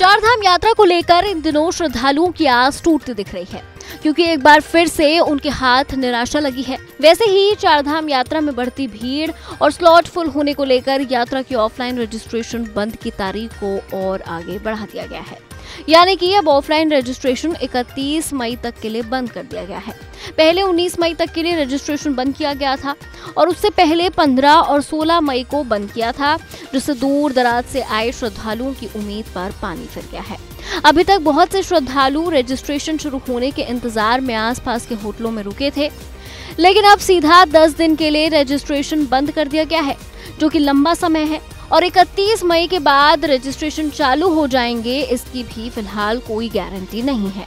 चार धाम यात्रा को लेकर इन दिनों श्रद्धालुओं की आस टूटती दिख रही है, क्योंकि एक बार फिर से उनके हाथ निराशा लगी है। वैसे ही चार धाम यात्रा में बढ़ती भीड़ और स्लॉट फुल होने को लेकर यात्रा की ऑफलाइन रजिस्ट्रेशन बंद की तारीख को और आगे बढ़ा दिया गया है। यानी कि अब ऑफलाइन रजिस्ट्रेशन 31 मई तक के लिए बंद कर दिया गया है। पहले 19 मई तक के लिए रजिस्ट्रेशन बंद किया गया था और उससे पहले 15 और 16 मई को बंद किया था, जिससे दूर दराज से आए श्रद्धालुओं की उम्मीद पर पानी फिर गया है। अभी तक बहुत से श्रद्धालु रजिस्ट्रेशन शुरू होने के इंतज़ार में आसपास के होटलों में रुके थे, लेकिन अब सीधा 10 दिन के लिए रजिस्ट्रेशन बंद कर दिया गया है, जो कि लंबा समय है। और 31 मई के बाद रजिस्ट्रेशन चालू हो जाएँगे, इसकी भी फ़िलहाल कोई गारंटी नहीं है।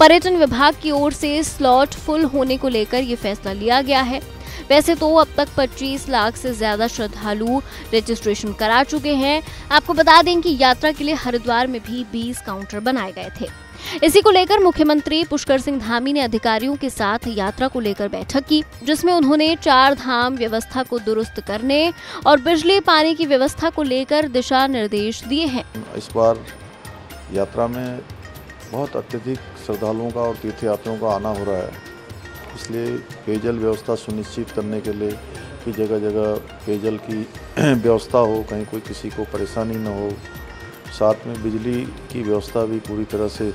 पर्यटन विभाग की ओर से स्लॉट फुल होने को लेकर ये फैसला लिया गया है। वैसे तो अब तक 25 लाख से ज़्यादा श्रद्धालु रजिस्ट्रेशन करा चुके हैं। आपको बता दें कि यात्रा के लिए हरिद्वार में भी 20 काउंटर बनाए गए थे। इसी को लेकर मुख्यमंत्री पुष्कर सिंह धामी ने अधिकारियों के साथ यात्रा को लेकर बैठक की, जिसमें उन्होंने चार धाम व्यवस्था को दुरुस्त करने और बिजली, पानी की व्यवस्था को लेकर दिशा निर्देश दिए हैं। इस बार यात्रा में बहुत अत्यधिक श्रद्धालुओं का और तीर्थयात्रियों का आना हो रहा है। इसलिए पेयजल व्यवस्था सुनिश्चित करने के लिए कि जगह जगह पेयजल की व्यवस्था हो, कहीं कोई किसी को परेशानी न हो साथ में बिजली की व्यवस्था भी पूरी तरह से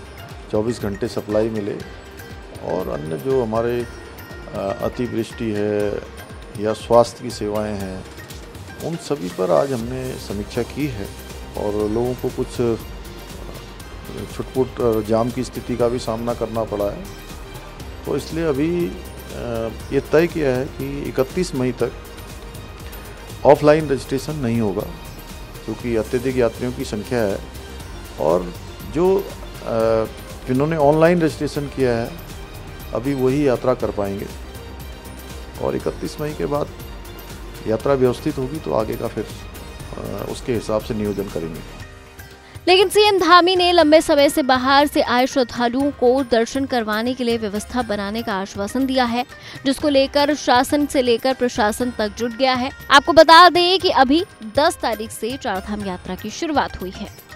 24 घंटे सप्लाई मिले। और अन्य जो हमारे अतिवृष्टि है या स्वास्थ्य की सेवाएँ हैं, उन सभी पर आज हमने समीक्षा की है। और लोगों को कुछ छुटपुट जाम की स्थिति का भी सामना करना पड़ा है। तो इसलिए अभी ये तय किया है कि 31 मई तक ऑफलाइन रजिस्ट्रेशन नहीं होगा। क्योंकि अत्यधिक यात्रियों की संख्या है। और जो जिन्होंने ऑनलाइन रजिस्ट्रेशन किया है, अभी वही यात्रा कर पाएँगे। और 31 मई के बाद यात्रा व्यवस्थित होगी तो आगे का फिर उसके हिसाब से नियोजन करेंगे। लेकिन सीएम धामी ने लंबे समय से बाहर से आए श्रद्धालुओं को दर्शन करवाने के लिए व्यवस्था बनाने का आश्वासन दिया है, जिसको लेकर शासन से लेकर प्रशासन तक जुट गया है। आपको बता दें कि अभी 10 तारीख से चारधाम यात्रा की शुरुआत हुई है।